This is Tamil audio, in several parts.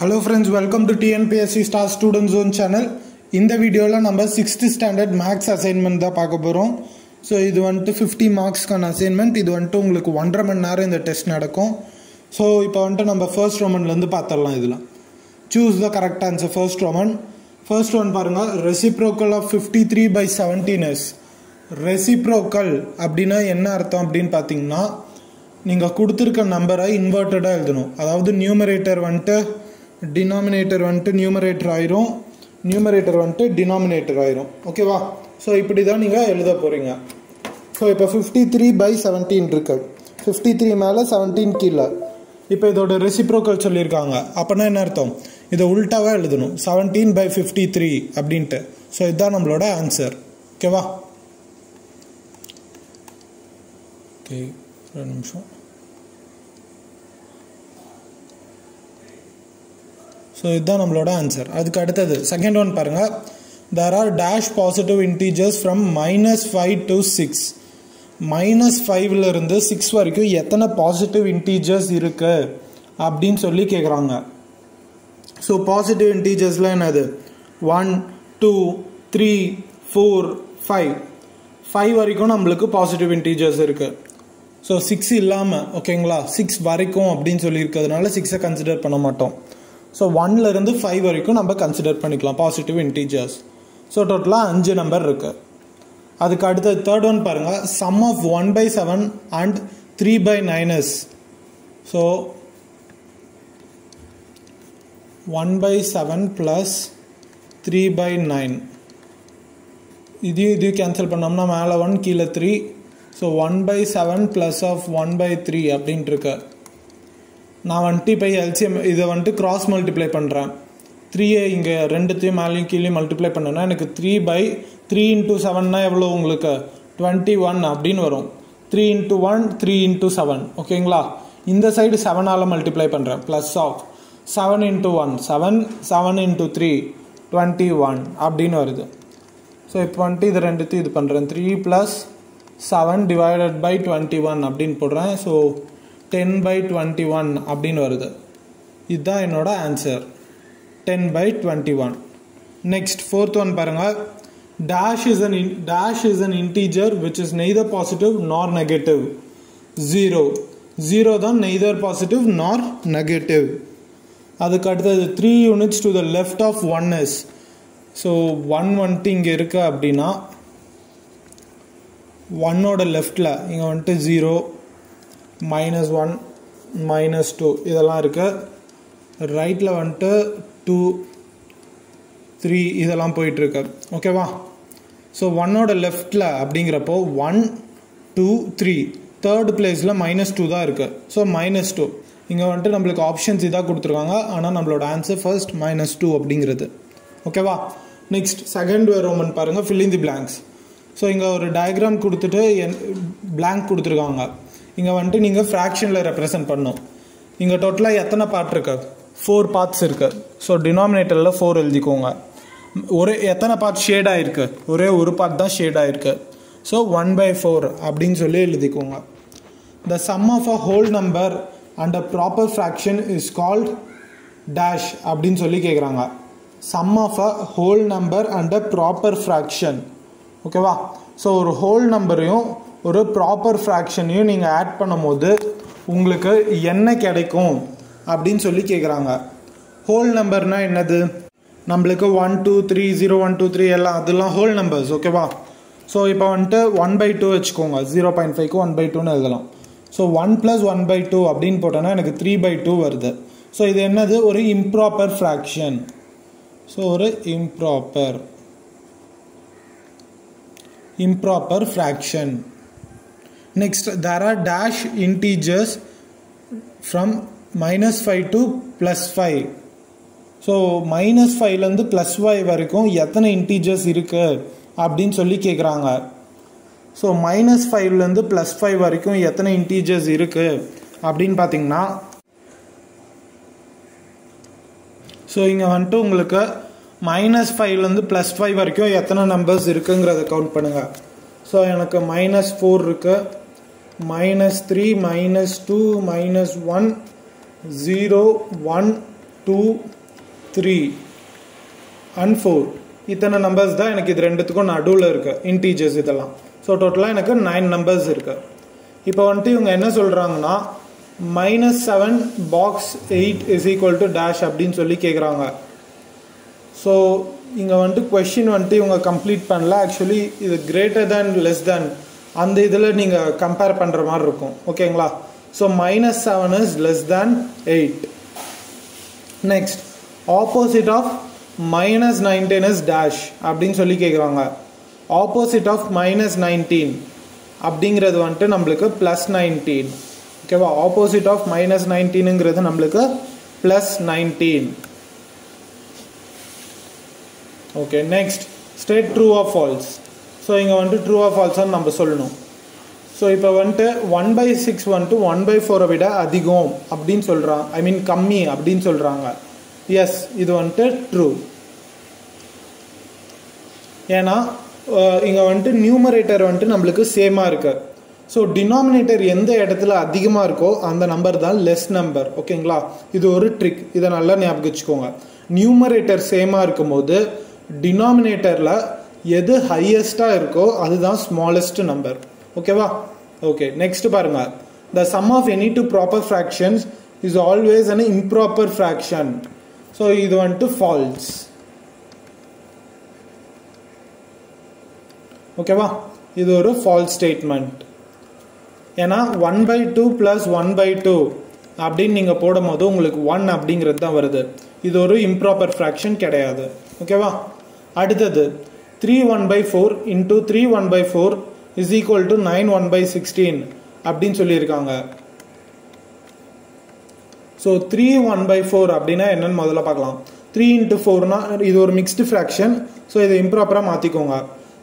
Hello friends welcome to TNPSC star student zone channel இந்த வீடியோவில் நம்ம சிக்ஸ்த்து ஸ்டாண்டர்ட் மேக்ஸ் அசைன்மெண்ட் தான் பார்க்க போகிறோம் ஸோ இது வந்துட்டு ஃபிஃப்டி மார்க்ஸ்க்கான அசைன்மெண்ட் இது வந்துட்டு உங்களுக்கு ஒன்றரை மணி நேரம் இந்த டெஸ்ட் நடக்கும். ஸோ இப்போ வந்துட்டு நம்ம ஃபர்ஸ்ட் ரோமன்லேருந்து பார்த்துடலாம் இதில். Choose the correct answer first Roman first one பாருங்கள் reciprocal of fifty three by seventeen is reciprocal அப்படின்னா என்ன அர்த்தம் அப்படின்னு பார்த்தீங்கன்னா நீங்கள் கொடுத்துருக்க நம்பரை இன்வெர்ட்டடாக எழுதணும். அதாவது நியூமரேட்டர் வந்துட்டு டினாமினேட்டர் வந்துட்டு நியூமரேட்டர் ஆயிரும். நியூமரேட்டர் வந்துட்டு டினாமினேட்டர் ஆயிரும். ஓகேவா ஸோ இப்படி தான் நீங்கள் எழுத போகிறீங்க ஸோ இப்போ ஃபிஃப்டி த்ரீ பை செவன்டீன் இருக்கு. ஃபிஃப்டி த்ரீ மேலே செவன்டீன் கீழே. இப்போ இதோட ரெசிப்ரோக்கல் சொல்லியிருக்காங்க. அப்போனா என்ன அர்த்தம்? இதை உல்ட்டாவாக எழுதணும். செவன்டீன் பை ஃபிஃப்டி த்ரீ அப்படின்ட்டு. ஸோ இதுதான் நம்மளோட ஆன்சர் ஓகேவா ஓகே ரெண்டு நிமிஷம். ஸோ இதுதான் நம்மளோட ஆன்சர் அதுக்கு அடுத்தது செகண்ட் ஒன் பாருங்கள் there are dash positive integers from minus five to six minus ஃபைவ்லேருந்து சிக்ஸ் வரைக்கும் எத்தனை பாசிட்டிவ் இன்டீஜர்ஸ் இருக்குது அப்படின்னு சொல்லி கேட்குறாங்க ஸோ பாசிட்டிவ் இன்டீஜர்ஸ்லாம் என்னது? One two three four five five வரைக்கும் நம்மளுக்கு பாசிட்டிவ் இன்டீஜர்ஸ் இருக்குது ஸோ சிக்ஸ் இல்லாமல் ஓகேங்களா சிக்ஸ் வரைக்கும் அப்படின்னு சொல்லியிருக்கிறதுனால சிக்ஸை கன்சிடர் பண்ண மாட்டோம். ஸோ ஒன்லேருந்து ஃபைவ் வரைக்கும் நம்ம கன்சிடர் பண்ணிக்கலாம் பாசிட்டிவ் இன்டீஜர்ஸ் ஸோ டோட்டலாக அஞ்சு நம்பர் இருக்குது அதுக்கு அடுத்தது தேர்ட் ஒன் பாருங்கள் sum of one by seven and three by nines so one by seven plus three by nine இதையும் இதையும் கேன்சல் பண்ணோம்னா மேலே ஒன் கீழே three so one by seven plus of one by three அப்படின்ட்டுருக்கு நான் வந்துட்டு இப்போ எல்சிஎம் இதை வந்துட்டு கிராஸ் மல்டிப்ளை பண்ணுறேன் த்ரீயை இங்கே ரெண்டுத்தையும் மேலேயும் கீழே மல்டிப்ளை பண்ணோன்னா எனக்கு த்ரீ பை த்ரீ இன்ட்டு செவன்னா எவ்வளோ உங்களுக்கு? டுவெண்ட்டி ஒன் அப்படின்னு வரும். Three into one three into seven ஓகேங்களா இந்த சைடு செவனால் மல்டிப்ளை பண்ணுறேன் plus of seven into one seven seven into three twenty one அப்படின்னு வருது. ஸோ இப்போ வந்துட்டு இது ரெண்டுத்தையும் இது பண்ணுறேன் three plus seven divided by twenty one அப்படின்னு போடுறேன். So ten by twenty one அப்படின்னு வருது. இதுதான் என்னோட answer ten by twenty one next fourth one பாருங்கள் dash is an dash is an integer which is neither positive nor negative zero zero தான் நெய்தர் பாசிட்டிவ் நார் நெகட்டிவ் அதுக்கு அடுத்தது three units to the left of one is so one வந்துட்டு இங்கே இருக்கு அப்படின்னா ஒன்னோட லெஃப்டில் இங்கே வந்துட்டு zero minus one minus two இதெல்லாம் இருக்குது ரைட்டில் வந்துட்டு டூ த்ரீ இதெல்லாம் போயிட்டுருக்கு. ஓகேவா ஸோ ஒன்னோட லெஃப்டில் அப்படிங்கிறப்போ ஒன் டூ த்ரீ தேர்ட் பிளேஸில் மைனஸ் டூ தான் இருக்குது ஸோ மைனஸ் டூ இங்கே வந்துட்டு நம்மளுக்கு ஆப்ஷன்ஸ் இதாக கொடுத்துருக்காங்க. ஆனால் நம்மளோட ஆன்சர் ஃபர்ஸ்ட் மைனஸ் டூ அப்படிங்கிறது. ஓகேவா நெக்ஸ்ட் செகண்ட் ரோமன் பாருங்கள் ஃபில்லிங் தி பிளாங்க்ஸ் ஸோ இங்கே ஒரு டயக்ராம் கொடுத்துட்டு என் பிளாங்க் கொடுத்துருக்காங்க. இங்கே வந்துட்டு நீங்கள் ஃப்ராக்ஷனில் ரெப்ரசன்ட் பண்ணும் இங்கே டோட்டலாக எத்தனை பார்ட் இருக்கு? ஃபோர் பார்ட்ஸ் இருக்கு. ஸோ டினாமினேட்டரில் ஃபோர் எழுதிக்கோங்க. ஒரே எத்தனை பார்ட் ஷேட் ஆகிருக்கு ஒரே ஒரு பார்ட் தான் ஷேட் ஆகிருக்கு ஸோ ஒன் பை ஃபோர் அப்படின்னு சொல்லி எழுதிக்கோங்க. The sum of a whole number and a proper fraction is called dash அப்படின்னு சொல்லி கேட்குறாங்க sum of a whole number and a proper fraction ஓகேவா ஸோ ஒரு ஹோல் நம்பரையும் ஒரு ப்ராப்பர் ஃப்ராக்ஷனையும் நீங்கள் ஆட் பண்ணும்போது உங்களுக்கு என்ன கிடைக்கும் அப்படின்னு சொல்லி கேட்குறாங்க ஹோல் நம்பர்னால் என்னது? நம்மளுக்கு one two three zero one two three எல்லாம் அதெல்லாம் ஹோல் நம்பர்ஸ் ஓகேவா ஸோ இப்போ வந்துட்டு ஒன் பை டூ வச்சுக்கோங்க. ஜீரோ பாயிண்ட் ஃபைவ்க்கு ஒன் பை டூன்னு எழுதலாம். So one plus one by two அப்படின்னு போட்டோன்னா எனக்கு த்ரீ பை டூ வருது. ஸோ இது என்னது? ஒரு இம்ப்ராப்பர் ஃப்ராக்ஷன் ஸோ ஒரு improper improper fraction next there are dash integers from minus 5 to plus 5 so minus ஃபைவ்லேருந்து ப்ளஸ் ஃபைவ் வரைக்கும் எத்தனை இன்டீஜர்ஸ் இருக்கு அப்படின்னு சொல்லி கேட்குறாங்க ஸோ மைனஸ் ஃபைவ்லேருந்து ப்ளஸ் ஃபைவ் வரைக்கும் எத்தனை இன்டீஜர்ஸ் இருக்குது அப்படின்னு பார்த்தீங்கன்னா ஸோ இங்கே வந்துட்டு உங்களுக்கு மைனஸ் ஃபைவ்லேருந்து ப்ளஸ் ஃபைவ் வரைக்கும் எத்தனை நம்பர்ஸ் இருக்குங்கிறத கவுண்ட் பண்ணுங்கள் ஸோ எனக்கு மைனஸ் ஃபோர் இருக்குது minus three minus two minus one zero one two three and four இத்தனை நம்பர்ஸ் தான் எனக்கு இது ரெண்டுத்துக்கும் நடுவில் இருக்கு. இன்டீஜர்ஸ் இதெல்லாம். ஸோ டோட்டலாக எனக்கு நைன் நம்பர்ஸ் இருக்கு. இப்போ வந்துட்டு இவங்க என்ன சொல்கிறாங்கன்னா minus seven box eight is equal to dash அப்படின்னு சொல்லி கேட்குறாங்க ஸோ இங்கே வந்துட்டு கொஷின் வந்துட்டு இவங்க கம்ப்ளீட் பண்ணல. ஆக்சுவலி இது கிரேட்டர் தேன் லெஸ் தேன் அந்த இதில் நீங்கள் கம்பேர் பண்ணுற மாதிரி இருக்கும். ஓகேங்களா so minus seven is less than eight next opposite of minus nineteen is dash அப்படின்னு சொல்லி கேட்குறாங்க ஆப்போசிட் ஆஃப் மைனஸ் நைன்டீன் அப்படிங்கிறது வந்துட்டு நம்மளுக்கு ப்ளஸ் நைன்டீன் ஓகேவா ஆப்போசிட் ஆஃப் மைனஸ் நைன்டீனுங்கிறது நம்மளுக்கு plus nineteen okay next state true of false so இங்கே வந்துட்டு ட்ரூ ஆஃப் ஃபால்ஸ்னு நம்ம சொல்லணும். ஸோ இப்போ வந்துட்டு ஒன் பை சிக்ஸ் வந்துட்டு ஒன் பை ஃபோரை விட அதிகம் அப்படின்னு சொல்கிறாங்க ஐ மீன் கம்மி அப்படின்னு சொல்கிறாங்க எஸ் இது வந்துட்டு ட்ரூ ஏன்னா இங்கே வந்துட்டு நியூமரேட்டர் வந்துட்டு நம்மளுக்கு சேமாக இருக்கு. ஸோ டினாமினேட்டர் எந்த இடத்துல அதிகமாக இருக்கோ அந்த நம்பர் தான் லெஸ் நம்பர் ஓகேங்களா? இது ஒரு ட்ரிக் இதை நல்லா ஞாபகம் வச்சுக்கோங்க. நியூமரேட்டர் சேமாக இருக்கும்போது டினாமினேட்டரில் எது ஹையஸ்டாக இருக்கோ அதுதான் ஸ்மாலஸ்ட் நம்பர் ஓகேவா ஓகே நெக்ஸ்ட் பாருங்க. The sum of any two proper fractions is always an improper fraction so இது வந்துட்டு ஃபால்ஸ் ஓகேவா இது ஒரு ஃபால்ஸ் ஸ்டேட்மெண்ட் ஏன்னா one by two plus one by two அப்படின்னு நீங்கள் போடும் போது உங்களுக்கு ஒன் அப்படிங்கிறது தான் வருது. இது ஒரு இம்ப்ராப்பர் ஃப்ராக்ஷன் கிடையாது. ஓகேவா அடுத்தது three one by four into three one by four is equal to nine one by sixteen அப்படின்னு சொல்லியிருக்காங்க. So three one by four அப்படின்னா என்னென்னு முதல்ல பார்க்கலாம். த்ரீ இன்ட்டு ஃபோர்னா இது ஒரு மிக்ஸ்டு ஃப்ராக்ஷன் ஸோ இதை இம்ப்ராப்பராக மாற்றிக்கோங்க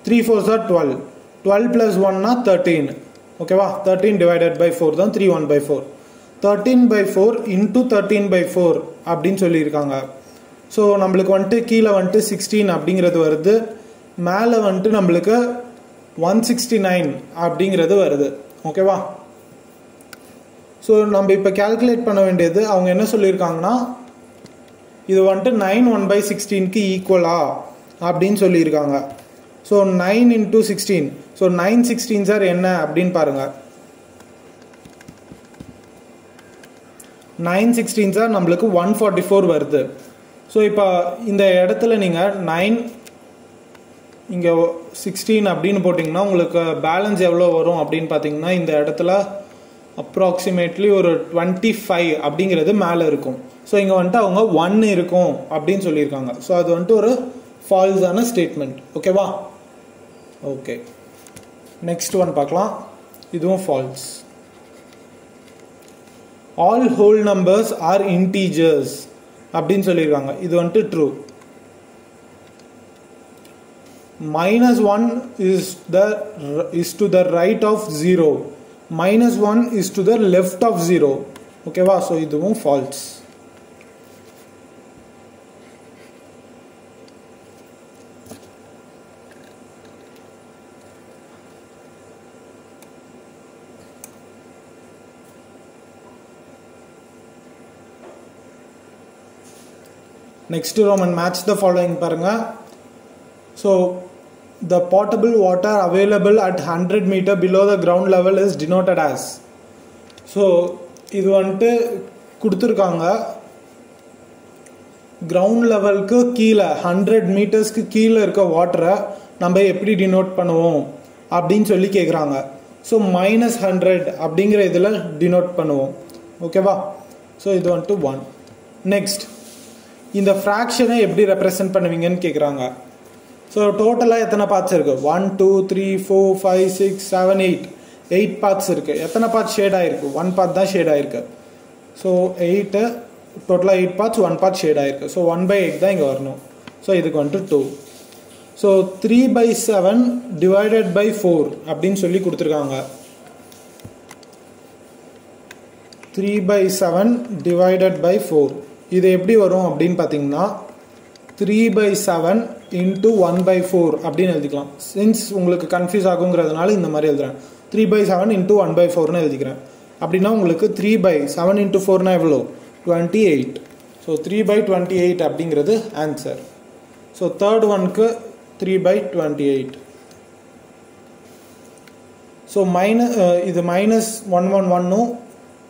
three four sir twelve twelve plus ஒன்னா தேர்ட்டீன் ஓகேவா தேர்ட்டீன் டிவைடட் பை ஃபோர் தான் three one by four thirteen by four into thirteen by four அப்படின்னு சொல்லியிருக்காங்க. ஸோ நம்மளுக்கு வந்துட்டு கீழே வந்துட்டு சிக்ஸ்டீன் அப்படிங்கிறது வருது. மேலே வந்துட்டு நம்மளுக்கு ஒன் சிக்ஸ்டி நைன் அப்படிங்கிறது வருது. ஓகேவா ஸோ நம்ம இப்போ கேல்குலேட் பண்ண வேண்டியது அவங்க என்ன சொல்லியிருக்காங்கன்னா இது வந்துட்டு நைன் ஒன் பை சிக்ஸ்டீனுக்கு ஈக்குவலா அப்படின்னு சொல்லியிருக்காங்க. So nine into sixteen so nine sixteen sir என்ன அப்படின்னு பாருங்கள் நைன் சிக்ஸ்டீன் சார் நம்மளுக்கு ஒன் ஃபார்ட்டி ஃபோர் வருது. ஸோ இப்போ இந்த இடத்துல நீங்கள் நைன் இங்கே சிக்ஸ்டீன் அப்படின்னு போட்டிங்கன்னா உங்களுக்கு பேலன்ஸ் எவ்வளோ வரும் அப்படின்னு பார்த்தீங்கன்னா இந்த இடத்துல அப்ராக்சிமேட்லி ஒரு டுவெண்ட்டி ஃபைவ் அப்படிங்கிறது மேலே இருக்கும். ஸோ இங்கே வந்துட்டு அவங்க ஒன் இருக்கும் அப்படின்னு சொல்லியிருக்காங்க. ஸோ அது வந்துட்டு ஒரு ஃபால்ஸான ஸ்டேட்மெண்ட் ஓகேவா ஓகே நெக்ஸ்ட் ஒன் பார்க்கலாம். இதுவும் false all whole numbers are integers அப்படின்னு சொல்லியிருக்காங்க. இது வந்துட்டு true minus 1 is the is to the right of 0 minus 1 is to the left of 0 ஓகேவா ஸோ இதுவும் false next Roman match the following பாருங்க so the potable water available at 100 meter below the ground level is denoted as. So இது வந்துட்டு கொடுத்துருக்காங்க. கிரவுண்ட் லெவலுக்கு கீழே ஹண்ட்ரட் மீட்டர்ஸ்க்கு கீழே இருக்க வாட்டரை நம்ம எப்படி டினோட் பண்ணுவோம்? அப்படின்னு சொல்லி கேட்குறாங்க ஸோ மைனஸ் ஹண்ட்ரட் அப்படிங்கிற இதில் டினோட் பண்ணுவோம். ஓகேவா ஸோ இது வந்துட்டு ஒன் நெக்ஸ்ட் இந்த ஃப்ராக்ஷனை எப்படி ரெப்ரசன்ட் பண்ணுவீங்கன்னு கேட்குறாங்க ஸோ டோட்டலாக எத்தனை பார்ட்ஸ் இருக்குது one two three four five six seven eight eight parts இருக்குது எத்தனை பார்ட்ஸ் ஷேட் ஆகிருக்கு ஒன் பார்ட் தான் ஷேட் ஆகிருக்கு ஸோ எயிட்டு டோட்டலாக eight parts one part shade ஆகிருக்கு ஸோ ஒன் பை எயிட் தான் இங்கே வரணும். ஸோ இதுக்கு வந்துட்டு two so three by seven divided by four அப்படின்னு சொல்லி கொடுத்துருக்காங்க. Three by seven divided by four இது எப்படி வரும் அப்படின்னு பார்த்தீங்கன்னா three by seven into one by four அப்படின்னு எழுதிக்கலாம். சின்ஸ் உங்களுக்கு கன்ஃபியூஸ் ஆகுங்கிறதுனால இந்த மாதிரி எழுதுகிறேன் three by seven into one by ஃபோர்னு எழுதிக்கிறேன். அப்படின்னா உங்களுக்கு த்ரீ பை செவன் இன்ட்டு ஃபோர்னா எவ்வளோ twenty eight so three by twenty eight அப்படிங்கிறது answer so third ஒன்க்கு three by twenty eight so minus இது மைனஸ் ஒன் ஒன் ஒன்னும்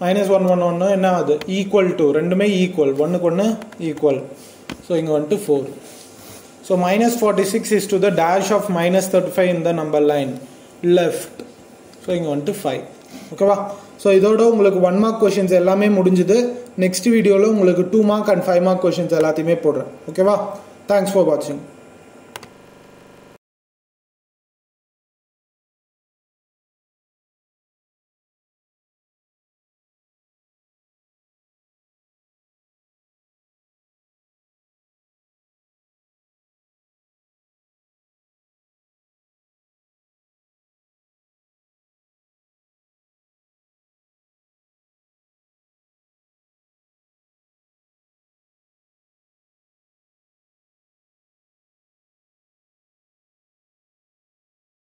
மைனஸ் ஒன் ஒன் ஒன்று என்ன ஆகுது? ஈக்குவல் டு ரெண்டுமே ஈக்குவல் ஒன்றுக்கு ஒன்று ஈக்குவல் ஸோ இங்கே வந்துட்டு four so minus forty six is to the dash of minus thirty five இந்த நம்பர் லைன் லெஃப்ட் ஸோ இங்கே வந்துட்டு ஃபைவ் ஓகேவா ஸோ இதோட உங்களுக்கு ஒன் மார்க் கொஷின்ஸ் எல்லாமே முடிஞ்சுது. நெக்ஸ்ட் வீடியோவில் உங்களுக்கு two mark and five mark questions எல்லாத்தையுமே போடுறேன். ஓகேவா தேங்க்ஸ் ஃபார் வாட்சிங்